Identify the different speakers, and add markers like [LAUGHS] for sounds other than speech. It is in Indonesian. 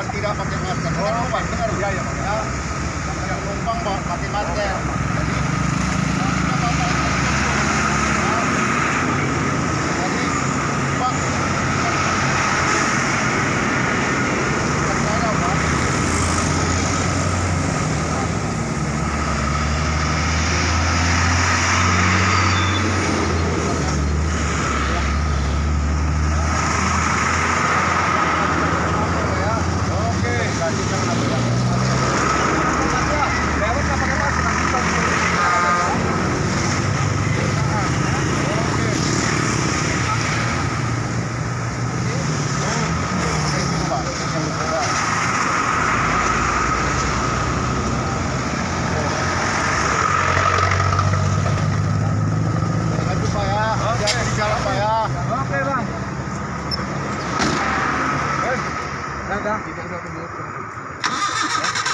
Speaker 1: dan tidak pakai masker. Orang lupa, benar. Iya, iya, Pak. ¿Verdad? [LAUGHS]